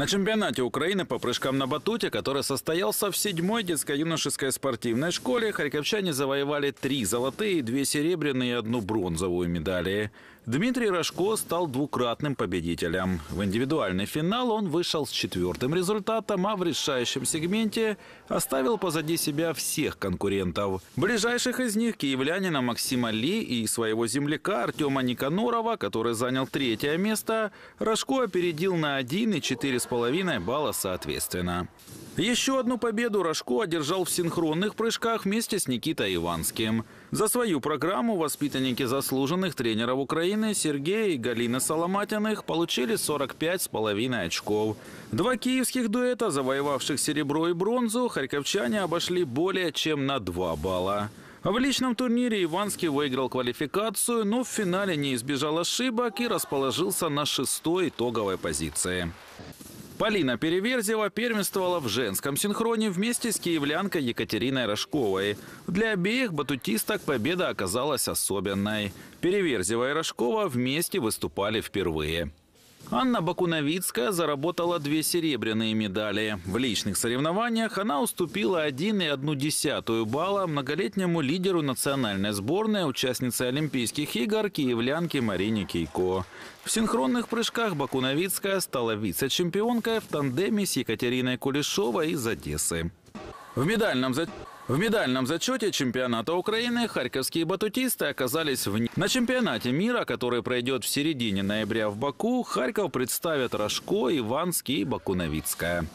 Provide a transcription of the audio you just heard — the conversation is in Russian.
На чемпионате Украины по прыжкам на батуте, который состоялся в седьмой детско-юношеской спортивной школе, харьковчане завоевали три золотые, две серебряные и одну бронзовую медали. Дмитрий Рожко стал двукратным победителем. В индивидуальный финал он вышел с четвертым результатом, а в решающем сегменте оставил позади себя всех конкурентов. Ближайших из них киевлянина Максима Ли и своего земляка Артема Никанорова, который занял третье место, Рожко опередил на 1 и 4,5 балла соответственно. Еще одну победу Рожко одержал в синхронных прыжках вместе с Никитой Иванским. За свою программу воспитанники заслуженных тренеров Украины Сергей и Галина Соломатиных получили 45,5 очков. Два киевских дуэта, завоевавших серебро и бронзу, харьковчане обошли более чем на 2 балла. В личном турнире Иванский выиграл квалификацию, но в финале не избежал ошибок и расположился на шестой итоговой позиции. Полина Переверзева первенствовала в женском синхроне вместе с киевлянкой Екатериной Рожковой. Для обеих батутисток победа оказалась особенной. Переверзева и Рожкова вместе выступали впервые. Анна Бакуновицкая заработала две серебряные медали. В личных соревнованиях она уступила 1,1 балла многолетнему лидеру национальной сборной, участнице Олимпийских игр киевлянке Марине Кейко. В синхронных прыжках Бакуновицкая стала вице-чемпионкой в тандеме с Екатериной Кулешовой из Одессы. В медальном за... В медальном зачете чемпионата Украины харьковские батутисты оказались в... На чемпионате мира, который пройдет в середине ноября в Баку, Харьков представят Рожко, Иванский и Бакуновицкая.